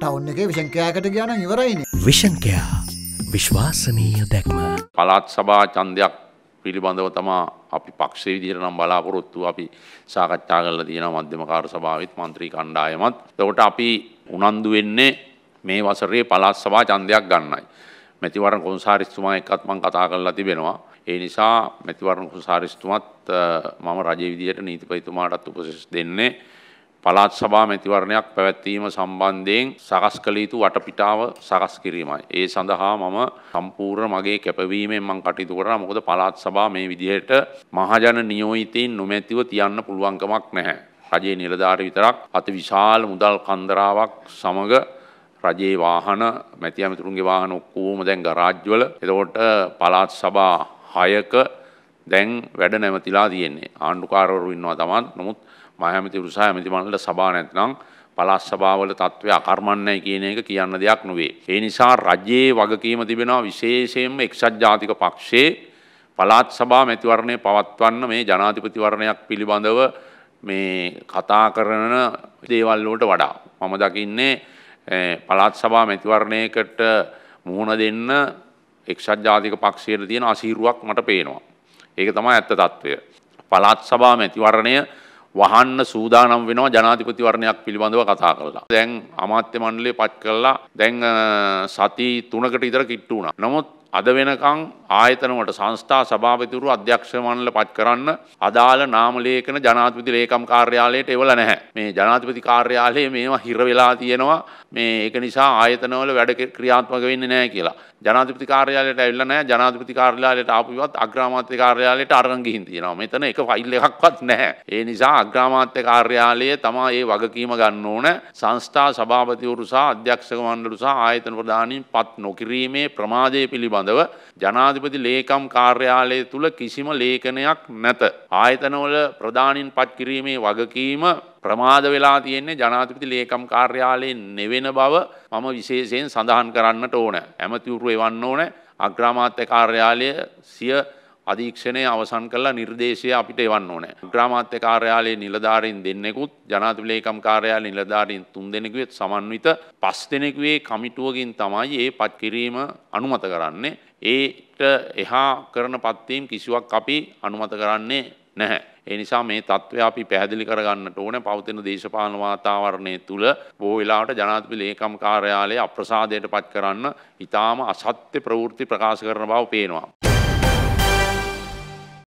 Town එක විශංකයාකට ගාන ඉවරයින විෂන්කයා විශ්වාසනීය දැක්ම පළාත් සභා ඡන්දයක් පිළිබඳව තමා අපි පක්ෂේ විදිහට නම් බලාපොරොත්තු අපි සාකච්ඡා කරලා තියෙනවා මධ්‍යම කාර්ය සභාවෙත් മന്ത്രി කණ්ඩායමත්. එතකොට අපි උනන්දු වෙන්නේ මේ වසරේ පළාත් සභා ඡන්දයක් ගන්නයි. මැතිවරණ කොන්සාරිස්තුමා එක්කත් මම කතා කරලා තිබෙනවා. ඒ නිසා මැතිවරණ කොන්සාරිස්තුමත් මම රජයේ විදිහට නීතිපතිතුමාටත් උපදෙස් දෙන්නේ පළාත් සභා මැතිවරණයක් පැවැත්වීම සම්බන්ධයෙන් සකස් කළ යුතු වටපිටාව සකස් කිරීමයි. ඒ සඳහා මම සම්පූර්ණ මගේ කැපවීමෙන් මම කටයුතු කරා. මොකද පළාත් සභා මේ විදිහට මහජන නියෝජිතයින් නොමැතිව තියන්න පුළුවන්කමක් නැහැ. රජයේ නිලධාරී විතරක් අති විශාල මුදල් කන්දරාවක් සමග රජයේ වාහන මැති ඇමතුරුන්ගේ වාහන ඔක්කොම දැන් ගරාජ්වල. එතකොට පළාත් සභා 6ක දැන් වැඩ නැවතිලා තියෙන්නේ. ආණ්ඩුකාරවරු ඉන්නවා තමත්. නමුත් මහඇමතිවරු සහ ඇමති මණ්ඩල සභා නැත්නම් පළාත් සභාවල තත්ත්වය අකර්මණ්‍යයි කියන එක කියන්න දෙයක් නොවේ. ඒ නිසා රජයේ වගකීම තිබෙනවා විශේෂයෙන්ම එක්සත් ජාතික පක්ෂයේ පළාත් සභා මැතිවරණය පවත්වන්න මේ ජනාධිපතිවරණයක් පිළිබඳව මේ කතා කරන දේවල් වලට වඩා මම දකින්නේ පළාත් සභා මැතිවරණයකට මුහුණ දෙන්න එක්සත් ජාතික පක්ෂයට තියෙන අසීරුවක් මට පේනවා. ඒක තමයි ඇත්ත తත්වය. පළාත් සභා මැතිවරණය වහන්න සූදානම් වෙනවා ජනාධිපතිවරණයක් පිළිබඳව කතා කරලා. දැන් අමාත්‍ය මණ්ඩලය පත් කළා. දැන් සති 3කට විතර කිට්ටු වුණා. නමුත් අද වෙනකං ආයතනවට සංස්ථා සභාපතිවරු අධ්‍යක්ෂ මණ්ඩල පත් කරන්න අදාළ නාම ලේඛන ජනාධිපති ලේකම් කාර්යාලයට එවලා නැහැ. මේ ජනාධිපති කාර්යාලයේ මේවා හිර වෙලා තියෙනවා. මේ ඒක නිසා ආයතනවල වැඩ ක්‍රියාත්මක වෙන්නේ නැහැ කියලා. ජනාධිපති කාර්යාලයට ඇවිල්ලා නැහැ. ජනාධිපති කාර්යාලයට ආපුවත් අග්‍රාමාත්‍ය කාර්යාලයට අරන් ගිහින් තියෙනවා. මෙතන එක ෆයිල් එකක්වත් නැහැ. ඒ නිසා අග්‍රාමාත්‍ය කාර්යාලය තමයි මේ වගකීම ගන්න ඕන. සංස්ථා සභාපතිවරු සහ අධ්‍යක්ෂක මණ්ඩල සහ ආයතන ප්‍රධානීන් පත් නොකිරීමේ ප්‍රමාදය පිළිබඳව ජනාධිපති ලේකම් කාර්යාලය තුළ කිසිම ලේඛනයක් නැත. ආයතනවල ප්‍රධානීන් පත් කිරීමේ වගකීම ප්‍රමාද වෙලා තියෙන්නේ ජනාධිපති ලේකම් කාර්යාලයෙන් නෙවෙන බව මම විශේෂයෙන් සඳහන් කරන්නට ඕන. ඇමතිවරු එවන්න ඕන අග්‍රාමාත්‍ය කාර්යාලය සිය අධීක්ෂණය අවසන් කලා නිර්දේශය අපිට එවන්න ඕන. ග්‍රාමාත්‍ය කාර්යාලයේ නිලධාරින් දෙන්නෙකුත් ජනාධිපති ලේකම් කාර්යාලය නිලධාරීන් තුන් දෙනෙකුවෙත් සමන්විත පස් දෙනෙකුවේ කමිටුවකින් තමයි ඒ පත් කිරීම අනුමත කරන්නේ. ඒට එහා කරන පත්වීම් කිසිවක් අපි අනුමත කරන්නේ නැහැ. ඒ නිසා මේ තත්ත්වය අපි පැහැදිලි කරගන්නට ඕන පවතින දේශපාලන වාතාවරණය තුළ බොහෝ වෙලාවට ජනාධිපති ලේකම් කාර්යාලය අප්‍රසාදයට පත් කරන්න ඉතාම අසත්‍ය ප්‍රවෘත්ති ප්‍රකාශ කරන බව පේනවා.